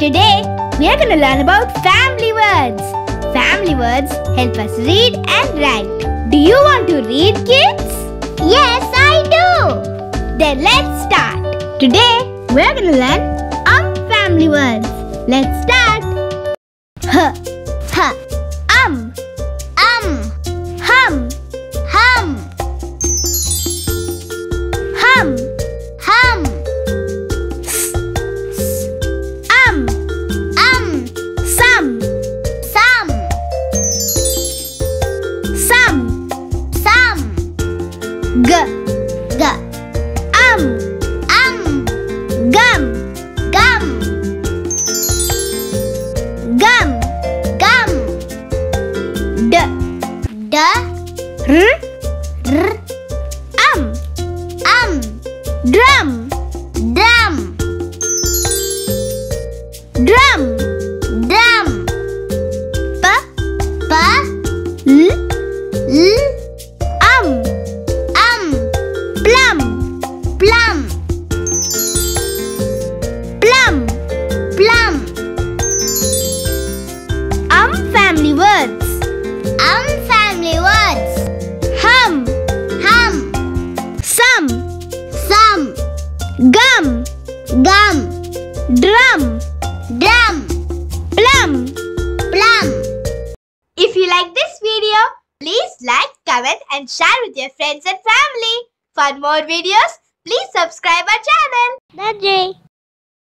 we are going to learn about family words. Family words help us read and write. Do you want to read, kids? Yes, I do. Then let's start. Today, we are going to learn um family words. Let's start. Some, some, g, g, um, um, gum, gum, gum, gum, d, d, r, r, um, um, drum, drum, family words. um family words, Hum, hum, some, some, gum, gum, drum, drum, plum. plum. If you like this video, please like, comment and share with your friends and family. For more videos, please subscribe our channel. Nandri.